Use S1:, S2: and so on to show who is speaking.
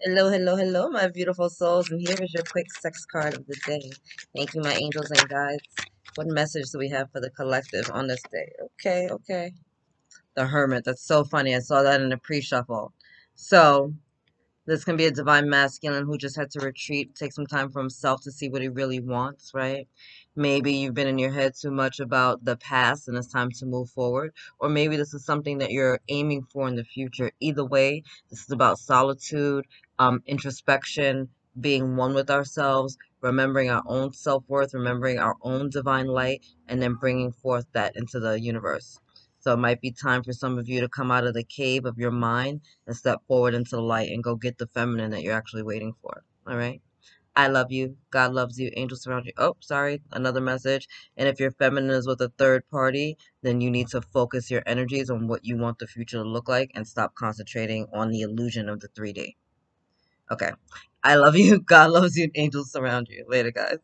S1: Hello, hello, hello, my beautiful souls, and here is your quick sex card of the day. Thank you, my angels and guides. What message do we have for the collective on this day? Okay, okay. The Hermit. That's so funny. I saw that in the pre-shuffle. So, this can be a divine masculine who just had to retreat, take some time for himself to see what he really wants, right? Maybe you've been in your head too much about the past and it's time to move forward. Or maybe this is something that you're aiming for in the future. Either way, this is about solitude, um, introspection, being one with ourselves, remembering our own self worth, remembering our own divine light, and then bringing forth that into the universe. So it might be time for some of you to come out of the cave of your mind and step forward into the light and go get the feminine that you're actually waiting for. All right. I love you. God loves you. Angels surround you. Oh, sorry. Another message. And if your feminine is with a third party, then you need to focus your energies on what you want the future to look like and stop concentrating on the illusion of the 3D. Okay. I love you. God loves you. Angels surround you. Later, guys.